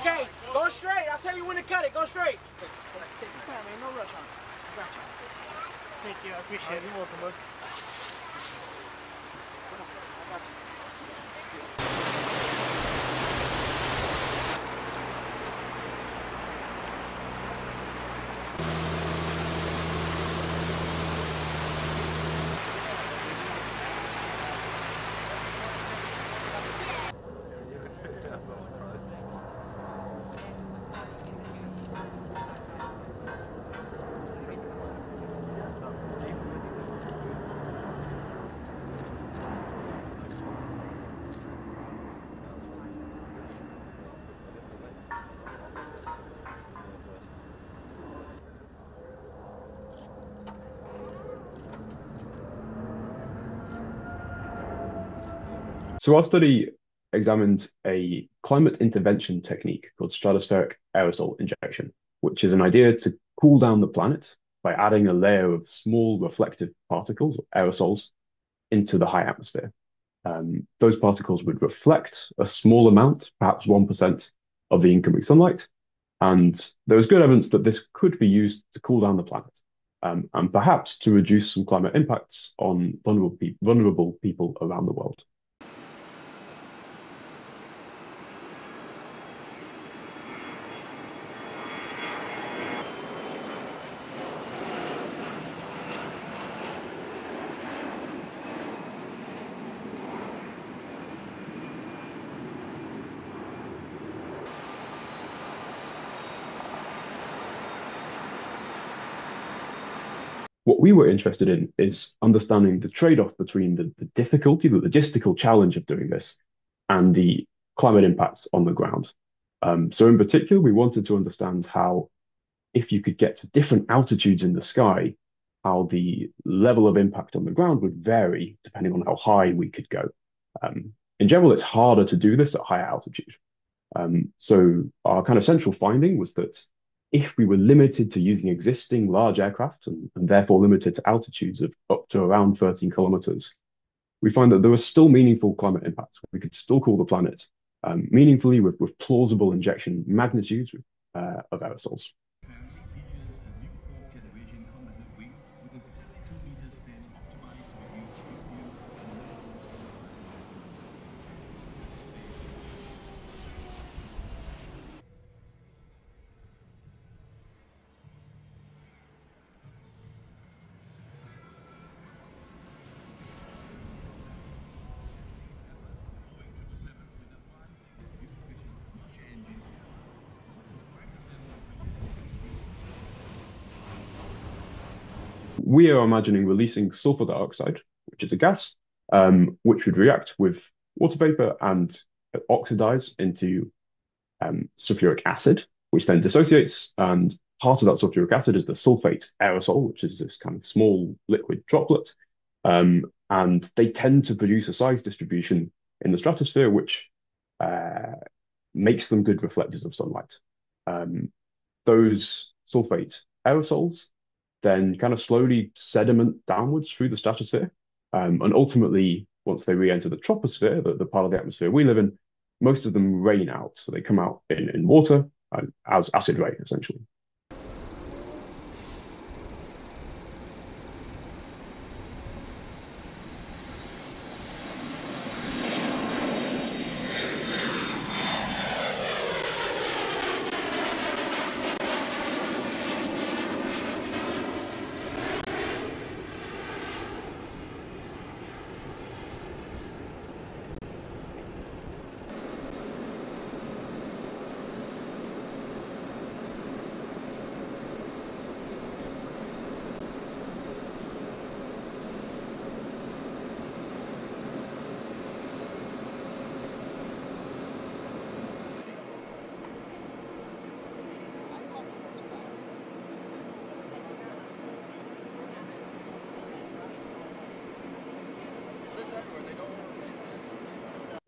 Okay, go straight. I'll tell you when to cut it. Go straight. Take your time, man. No rush on it. Got. Thank you. I appreciate it. You're welcome, bud. So our study examined a climate intervention technique called stratospheric aerosol injection, which is an idea to cool down the planet by adding a layer of small reflective particles, or aerosols, into the high atmosphere. Um, those particles would reflect a small amount, perhaps 1% of the incoming sunlight, and there was good evidence that this could be used to cool down the planet, um, and perhaps to reduce some climate impacts on vulnerable, pe vulnerable people around the world. What we were interested in is understanding the trade-off between the, the difficulty, the logistical challenge of doing this, and the climate impacts on the ground. Um, so in particular, we wanted to understand how, if you could get to different altitudes in the sky, how the level of impact on the ground would vary depending on how high we could go. Um, in general, it's harder to do this at higher altitude. Um, so our kind of central finding was that if we were limited to using existing large aircraft and, and therefore limited to altitudes of up to around 13 kilometers, we find that there are still meaningful climate impacts. We could still cool the planet um, meaningfully with, with plausible injection magnitudes uh, of aerosols. We are imagining releasing sulfur dioxide, which is a gas, um, which would react with water vapor and oxidize into um, sulfuric acid, which then dissociates. And part of that sulfuric acid is the sulfate aerosol, which is this kind of small liquid droplet. Um, and they tend to produce a size distribution in the stratosphere, which uh, makes them good reflectors of sunlight. Um, those sulfate aerosols then kind of slowly sediment downwards through the stratosphere. Um, and ultimately, once they re-enter the troposphere, the, the part of the atmosphere we live in, most of them rain out. So they come out in, in water uh, as acid rain, essentially.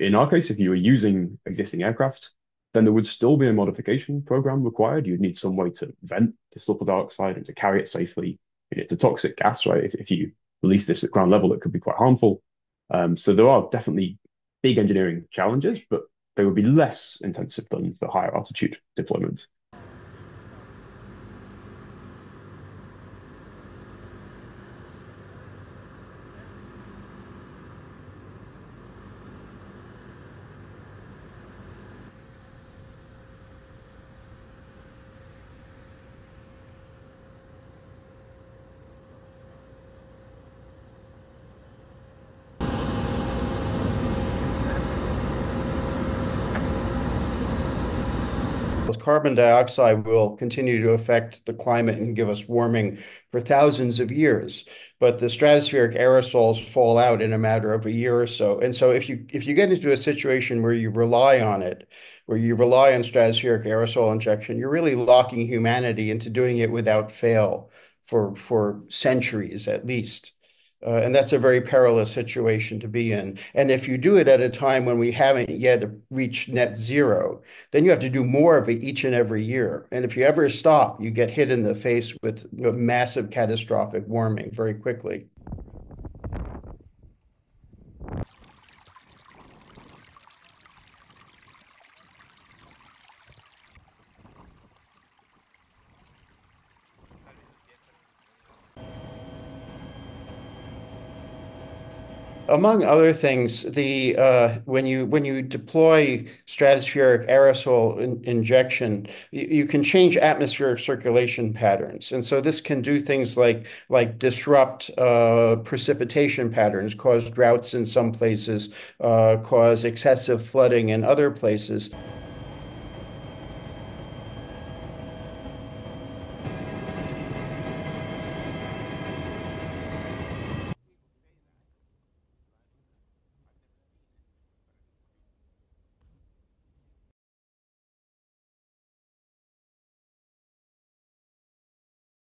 In our case, if you were using existing aircraft, then there would still be a modification program required. You'd need some way to vent the sulfur dioxide and to carry it safely. It's a toxic gas, right? If, if you release this at ground level, it could be quite harmful. Um, so there are definitely big engineering challenges, but they would be less intensive than the higher altitude deployment. Carbon dioxide will continue to affect the climate and give us warming for thousands of years. But the stratospheric aerosols fall out in a matter of a year or so. And so if you if you get into a situation where you rely on it, where you rely on stratospheric aerosol injection, you're really locking humanity into doing it without fail for for centuries at least. Uh, and that's a very perilous situation to be in. And if you do it at a time when we haven't yet reached net zero, then you have to do more of it each and every year. And if you ever stop, you get hit in the face with massive catastrophic warming very quickly. Among other things, the uh, when you when you deploy stratospheric aerosol in, injection, you, you, can change atmospheric circulation patterns, and so this can do things like like disrupt uh, precipitation patterns, cause droughts in some places, uh, cause excessive flooding in other places.